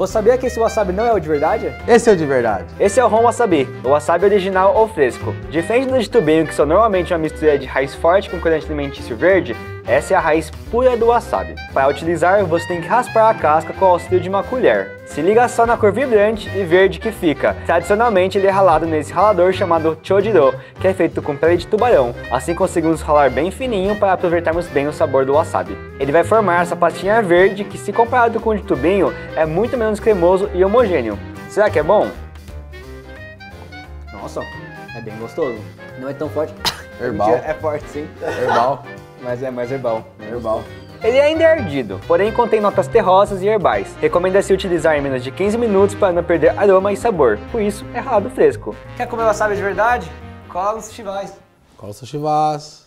Você sabia que esse wasabi não é o de verdade? Esse é o de verdade. Esse é o Ron Wasabi, o wasabi original ou fresco. Diferente do de tubinho, que são normalmente uma mistura de raiz forte com corante alimentício verde, essa é a raiz pura do wasabi. Para utilizar, você tem que raspar a casca com o auxílio de uma colher. Se liga só na cor vibrante e verde que fica. Tradicionalmente, ele é ralado nesse ralador chamado chojiro, que é feito com pele de tubarão. Assim conseguimos ralar bem fininho para aproveitarmos bem o sabor do wasabi. Ele vai formar essa pastinha verde que, se comparado com o de tubinho, é muito menos cremoso e homogêneo. Será que é bom? Nossa, é bem gostoso. Não é tão forte. Herbal. Mentira, É forte sim, Herbal. mas é mais herbal. Herbal. Ele ainda é ardido, porém contém notas terrosas e herbais. Recomenda-se utilizar em menos de 15 minutos para não perder aroma e sabor, por isso é ralado fresco. Quer comer wasabi de verdade? Cola nos. Qual o seu chivas?